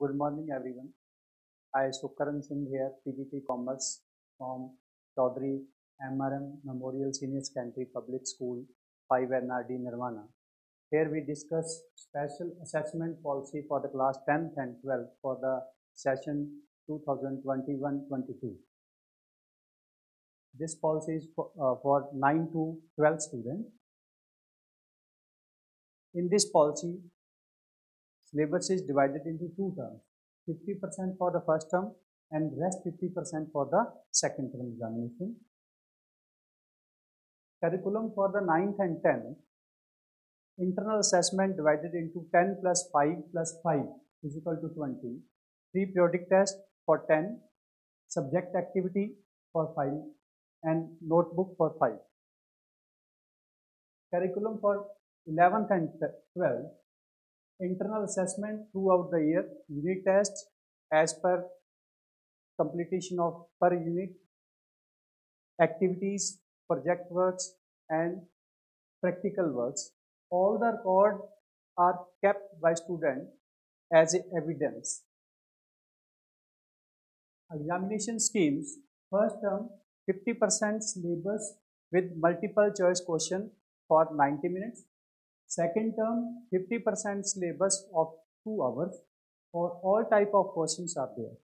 Good morning, everyone. I am Sukaran Singh here, PGT Commerce from Chaudhary MRM Memorial Senior Secondary Public School, 5 NRD Nirwana. Here we discuss special assessment policy for the class 10th and 12th for the session 2021-22. This policy is for, uh, for 9 to 12 students. In this policy, syllabus is divided into two terms 50% for the first term and rest 50% for the second term examination. Curriculum for the 9th and 10th internal assessment divided into 10 plus 5 plus 5 is equal to 20 three periodic test for 10 subject activity for 5 and notebook for 5 curriculum for 11th and 12th internal assessment throughout the year, unit tests as per completion of per unit, activities, project works and practical works. All the record are kept by student as evidence. Examination schemes, first term 50% syllabus with multiple choice question for 90 minutes Second term, 50% syllabus of 2 hours for all type of questions are there.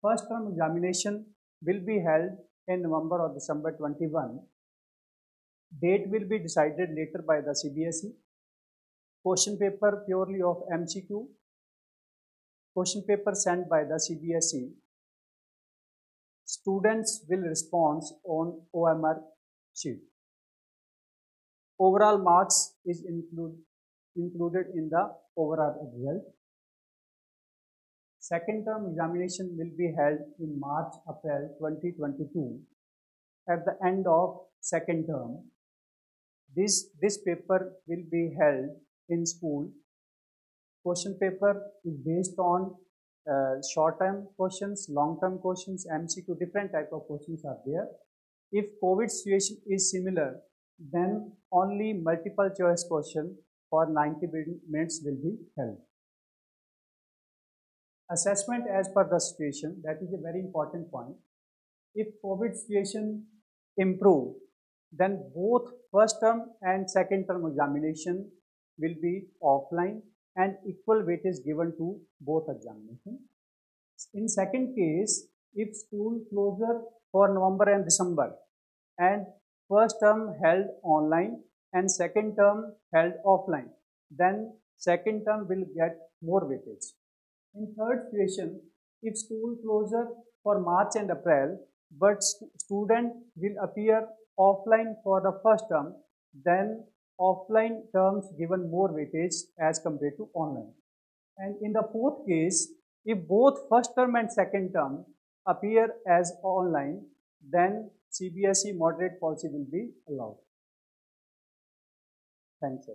First term examination will be held in November or December 21. Date will be decided later by the CBSE. Question paper purely of MCQ. Question paper sent by the CBSE. Students will respond on OMR sheet overall marks is include, included in the overall result. Second term examination will be held in March, April 2022 at the end of second term. This, this paper will be held in school. Question paper is based on uh, short-term questions, long-term questions, MCQ, different type of questions are there. If COVID situation is similar, then only multiple choice question for 90 minutes will be held. Assessment as per the situation, that is a very important point. If COVID situation improve, then both first term and second term examination will be offline and equal weight is given to both examination. In second case, if school closure for November and December and first term held online and second term held offline, then second term will get more weightage. In third situation, if school closure for March and April, but st student will appear offline for the first term, then offline terms given more weightage as compared to online. And in the fourth case, if both first term and second term appear as online, then CBSE moderate policy will be allowed. Thanks.